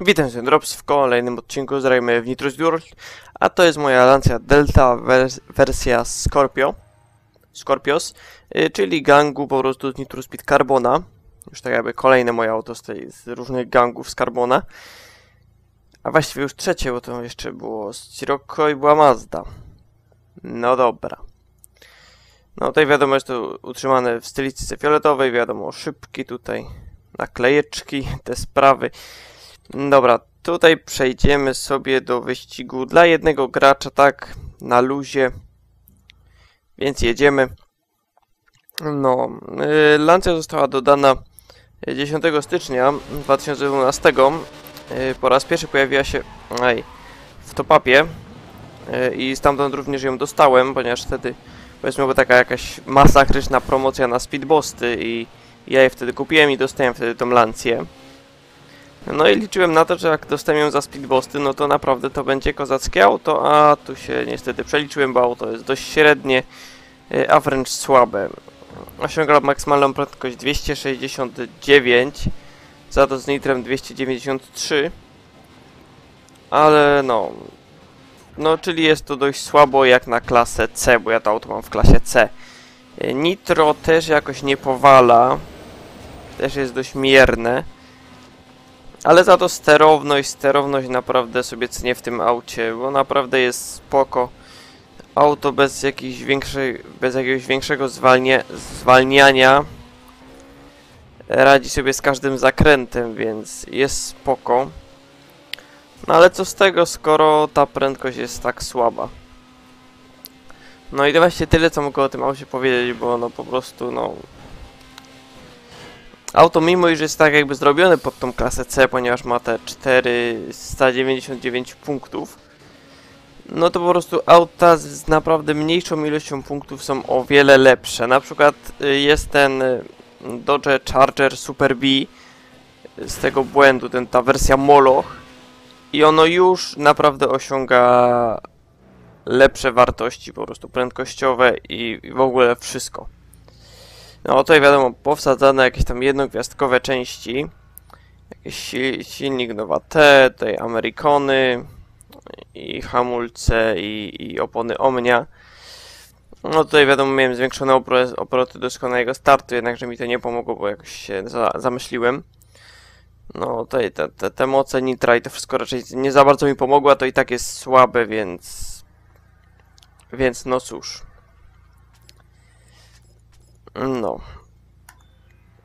Witam się Drops w kolejnym odcinku z w Nitrous World, a to jest moja Lancia Delta wers wersja Scorpio, Scorpios, y, czyli gangu po prostu z Nitro Speed Carbona. Już tak jakby kolejne moje auto z, tej, z różnych gangów z Carbona. A właściwie już trzecie, bo to jeszcze było z Sirocco i była Mazda. No dobra. No tutaj wiadomo jest to utrzymane w stylistyce fioletowej, wiadomo szybki tutaj, naklejeczki, te sprawy. Dobra, tutaj przejdziemy sobie do wyścigu dla jednego gracza, tak, na luzie. Więc jedziemy. No, yy, Lancia została dodana 10 stycznia 2012. Yy, po raz pierwszy pojawiła się aj, w topapie yy, i stamtąd również ją dostałem, ponieważ wtedy powiedzmy była taka jakaś masakryczna promocja na speedbosty i ja je wtedy kupiłem i dostałem wtedy tą Lancję. No i liczyłem na to, że jak dostanę ją za speedbosty, no to naprawdę to będzie kozackie auto, a tu się niestety przeliczyłem, bo auto jest dość średnie, y, a wręcz słabe. Osiąga maksymalną prędkość 269, za to z nitrem 293, ale no, no czyli jest to dość słabo jak na klasę C, bo ja to auto mam w klasie C. Y, nitro też jakoś nie powala, też jest dość mierne. Ale za to sterowność, sterowność naprawdę sobie cenię w tym aucie, bo naprawdę jest spoko. Auto bez większej, bez jakiegoś większego zwalnia, zwalniania radzi sobie z każdym zakrętem, więc jest spoko. No ale co z tego, skoro ta prędkość jest tak słaba. No i to właśnie tyle, co mogę o tym aucie powiedzieć, bo no po prostu, no, Auto mimo iż jest tak jakby zrobione pod tą klasę C, ponieważ ma te 499 punktów, no to po prostu auta z naprawdę mniejszą ilością punktów są o wiele lepsze. Na przykład y, jest ten y, Dodge Charger Super B z tego błędu, ten, ta wersja Moloch i ono już naprawdę osiąga lepsze wartości po prostu prędkościowe i, i w ogóle wszystko. No tutaj wiadomo, powsadzane jakieś tam jednogwiazdkowe części. Jakiś silnik Nowa T, tutaj Amerykony i hamulce i, i opony Omnia. No tutaj wiadomo, miałem zwiększone obroty do szkolnego startu, jednakże mi to nie pomogło, bo jakoś się za, zamyśliłem. No tutaj te, te, te moce nitra i to wszystko raczej nie za bardzo mi pomogło, a to i tak jest słabe, więc... Więc no cóż. No.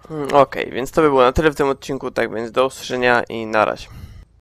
Mm, okej, okay, więc to by było na tyle w tym odcinku, tak więc do usłyszenia i na razie.